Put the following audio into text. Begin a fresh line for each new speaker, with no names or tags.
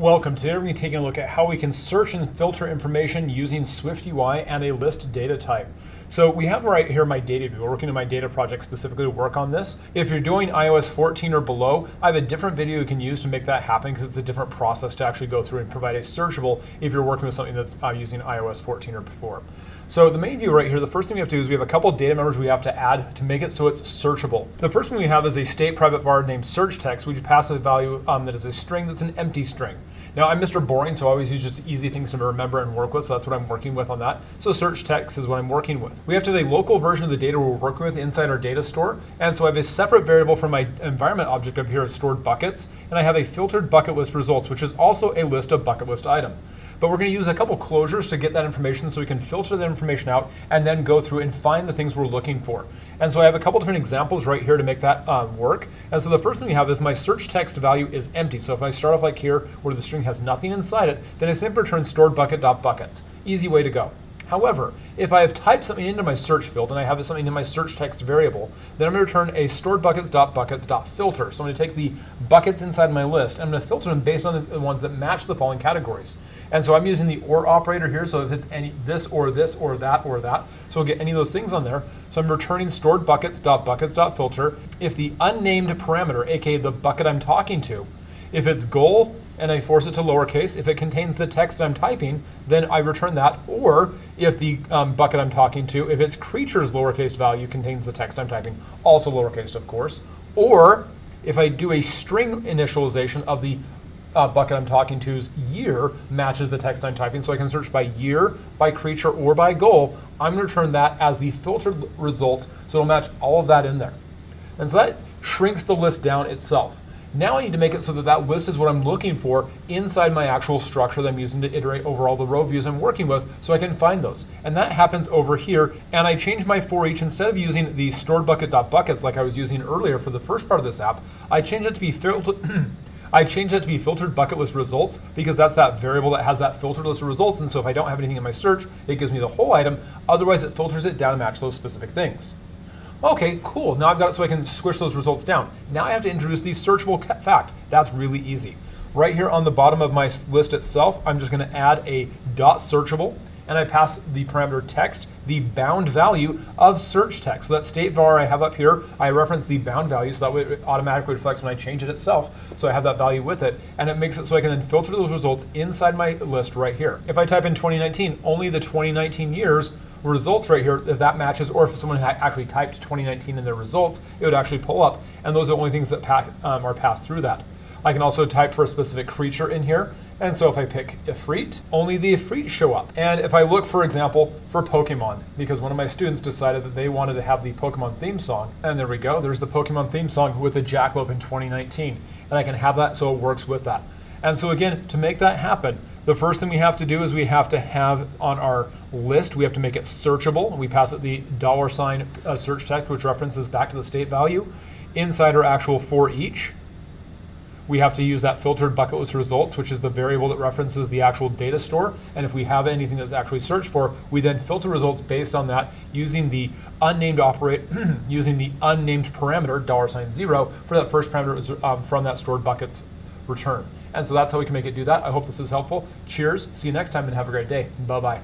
Welcome. Today we're going to be taking a look at how we can search and filter information using SwiftUI and a list data type. So we have right here my data view. We're working on my data project specifically to work on this. If you're doing iOS 14 or below, I have a different video you can use to make that happen because it's a different process to actually go through and provide a searchable if you're working with something that's uh, using iOS 14 or before. So the main view right here, the first thing we have to do is we have a couple data members we have to add to make it so it's searchable. The first one we have is a state private var named search text, which passes a value um, that is a string that's an empty string. Now I'm Mr. Boring, so I always use just easy things to remember and work with, so that's what I'm working with on that. So search text is what I'm working with. We have to have a local version of the data we're working with inside our data store, and so I have a separate variable from my environment object of here of stored buckets, and I have a filtered bucket list results, which is also a list of bucket list item. But we're going to use a couple closures to get that information so we can filter that information out and then go through and find the things we're looking for. And so I have a couple different examples right here to make that um, work. And so the first thing we have is my search text value is empty. So if I start off like here where the string has nothing inside it, then I simply return stored bucket.buckets. Easy way to go. However, if I have typed something into my search field and I have something in my search text variable, then I'm going to return a stored buckets.buckets.filter. So I'm going to take the buckets inside my list. and I'm going to filter them based on the ones that match the following categories. And so I'm using the OR operator here. So if it's any this or this or that or that, so we'll get any of those things on there. So I'm returning stored buckets.buckets.filter if the unnamed parameter, aka the bucket I'm talking to, if it's goal and I force it to lowercase, if it contains the text I'm typing, then I return that. Or if the um, bucket I'm talking to, if its creature's lowercase value contains the text I'm typing, also lowercase, of course. Or if I do a string initialization of the uh, bucket I'm talking to's year matches the text I'm typing, so I can search by year, by creature, or by goal, I'm going to return that as the filtered results, so it'll match all of that in there. And so that shrinks the list down itself. Now I need to make it so that that list is what I'm looking for inside my actual structure that I'm using to iterate over all the row views I'm working with so I can find those. And that happens over here. And I change my for each, instead of using the stored bucket.buckets like I was using earlier for the first part of this app, I change it to be filtered. I change that to be filtered bucket list results because that's that variable that has that filtered list of results. And so if I don't have anything in my search, it gives me the whole item. Otherwise, it filters it down to match those specific things. Okay, cool. Now I've got it so I can squish those results down. Now I have to introduce the searchable fact. That's really easy. Right here on the bottom of my list itself, I'm just going to add a dot searchable and I pass the parameter text, the bound value of search text. So that state var I have up here, I reference the bound value so that way it automatically reflects when I change it itself. So I have that value with it and it makes it so I can then filter those results inside my list right here. If I type in 2019, only the 2019 years results right here, if that matches, or if someone had actually typed 2019 in their results, it would actually pull up. And those are the only things that pack, um, are passed through that. I can also type for a specific creature in here. And so if I pick Ifrit, only the Ifrit show up. And if I look, for example, for Pokemon, because one of my students decided that they wanted to have the Pokemon theme song, and there we go, there's the Pokemon theme song with the Jackalope in 2019. And I can have that so it works with that. And so again, to make that happen, the first thing we have to do is we have to have on our list, we have to make it searchable. We pass it the dollar sign uh, search text, which references back to the state value. Inside our actual for each, we have to use that filtered bucket list results, which is the variable that references the actual data store. And if we have anything that's actually searched for, we then filter results based on that using the unnamed operate, using the unnamed parameter, dollar sign zero, for that first parameter um, from that stored buckets return. And so that's how we can make it do that. I hope this is helpful. Cheers. See you next time and have a great day. Bye bye.